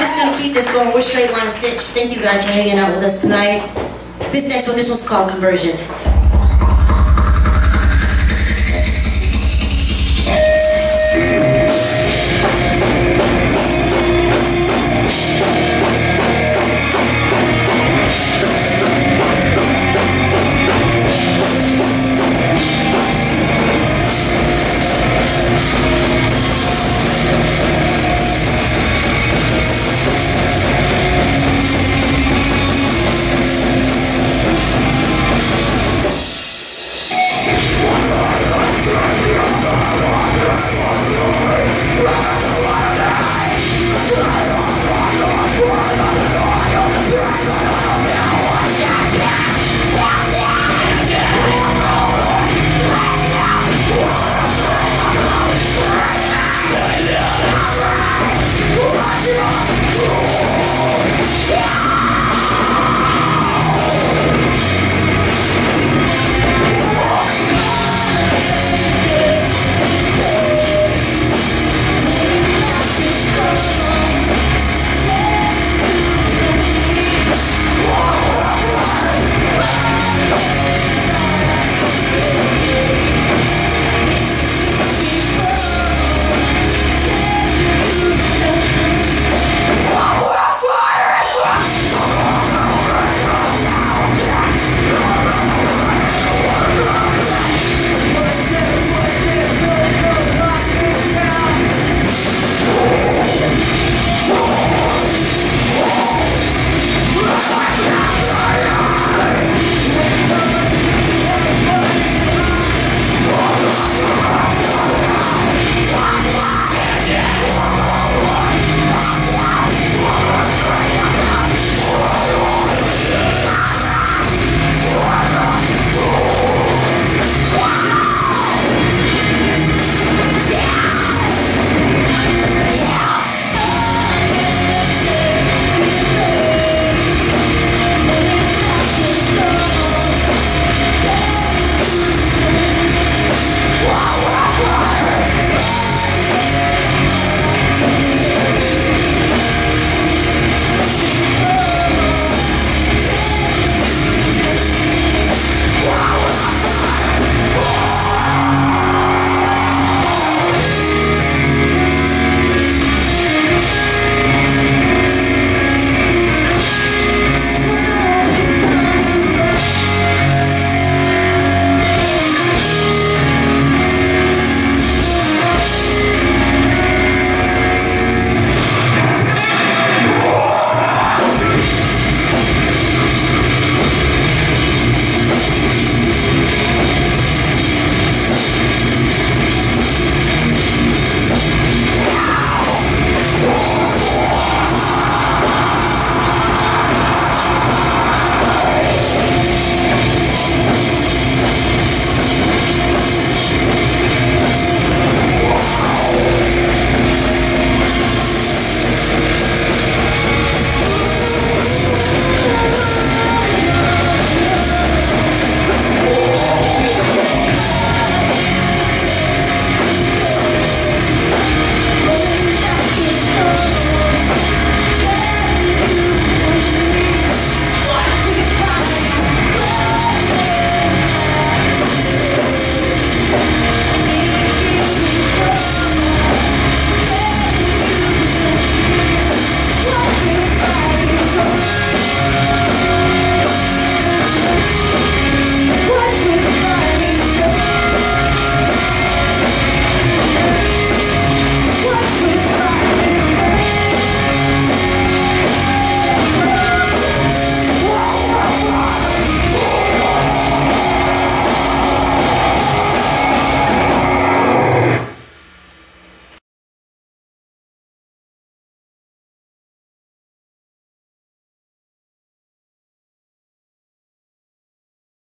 just gonna keep this going. We're straight line stitch. Thank you guys for hanging out with us tonight. This next one, this one's called Conversion.